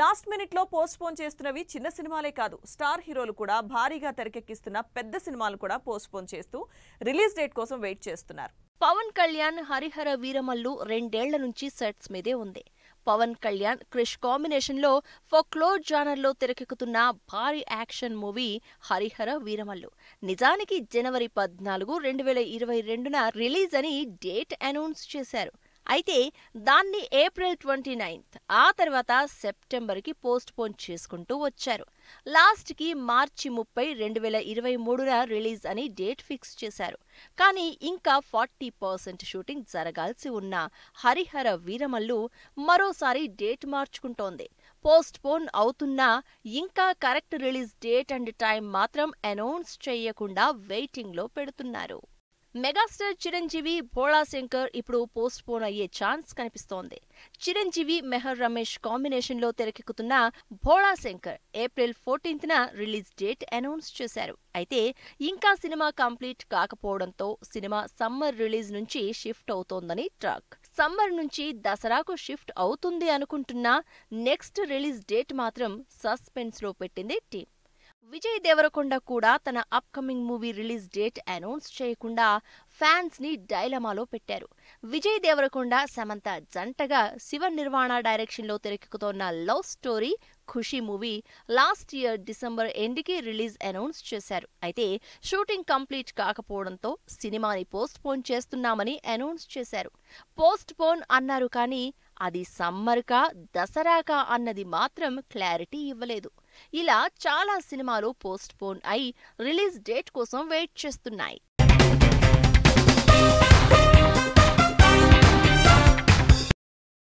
Last మినిట్లో post phone చేస్తున్నవి చిన్న సినిమాలే కాదు స్టార్ హీరోలు కూడా భారీగా తెరకెక్కిస్తున్న పెద్ద సినిమాలు కూడా పోస్ట్ పోన్ చేస్తూ రిలీజ్ డేట్ కోసం వెయిట్ చేస్తున్నారు. పవన్ కళ్యాణ్ హరిహర వీరమల్లు రెండేళ్ళ నుంచి సెట్స్ మీదే ఉంది. పవన్ కళ్యాణ్ క్రిష్ కాంబినేషన్లో ఫోక్లోర్ జానర్లో తెరకెక్కుతున్న భారీ యాక్షన్ మూవీ హరిహర వీరమల్లు. నిజానికి జనవరి పద్నాలుగు రెండు వేల ఇరవై రెండున రిలీజ్ అని డేట్ అనౌన్స్ చేశారు. అయితే దాన్ని ఏప్రిల్ ట్వంటీ నైన్త్ ఆ తర్వాత సెప్టెంబర్కి పోస్ట్ పోన్ చేసుకుంటూ వచ్చారు. లాస్ట్కి మార్చి ముప్పై రెండు వేల ఇరవై మూడున రిలీజ్ అని డేట్ ఫిక్స్ చేశారు. కానీ ఇంకా ఫార్టీ పర్సెంట్ షూటింగ్ జరగాల్సి ఉన్న హరిహర వీరమల్లు మరోసారి డేట్ మార్చుకుంటోంది. పోస్ట్ పోన్ అవుతున్నా ఇంకా correct release date and time మాత్రం అనౌన్స్ చేయకుండా వెయిటింగ్లో పెడుతున్నారు. మెగాస్టార్ చిరంజీవి భోళా శంకర్ ఇప్పుడు పోస్ట్ పోన్ అయ్యే ఛాన్స్ కనిపిస్తోంది. చిరంజీవి మెహర్ రమేష్ కాంబినేషన్లో తెరకెక్కుతున్న భోళా శంకర్ ఏప్రిల్ ఫోర్టీన్త్ న రిలీజ్ డేట్ అనౌన్స్ చేశారు. అయితే ఇంకా సినిమా కంప్లీట్ కాకపోవడంతో సినిమా సమ్మర్ రిలీజ్ నుంచి షిఫ్ట్ అవుతోందని టాక్. సమ్మర్ నుంచి దసరాకు షిఫ్ట్ అవుతుంది అనుకుంటున్నా నెక్స్ట్ రిలీజ్ డేట్ మాత్రం సస్పెన్స్లో పెట్టింది టీం విజయ్ దేవరకొండ కూడా తన upcoming movie release date announce చేయకుండా ఫ్యాన్స్ని డైలమాలో పెట్టారు. విజయ్ దేవరకొండ సమంత జంటగా శివ నిర్వాణ డైరెక్షన్లో తెరకెక్కుతోన్న love story Kushi movie last year December ఎండ్కి release announce చేశారు. అయితే షూటింగ్ కంప్లీట్ కాకపోవడంతో సినిమాని పోస్ట్ పోన్ చేస్తున్నామని అనౌన్స్ చేశారు. పోస్ట్ పోన్ అన్నారు కానీ అది సమ్మర్కా దసరాకా అన్నది మాత్రం క్లారిటీ ఇవ్వలేదు. ఇలా చాలా సినిమాలు పోస్ట్ పోన్ అయి రిలీజ్ డేట్ కోసం వెయిట్ చేస్తున్నాయి.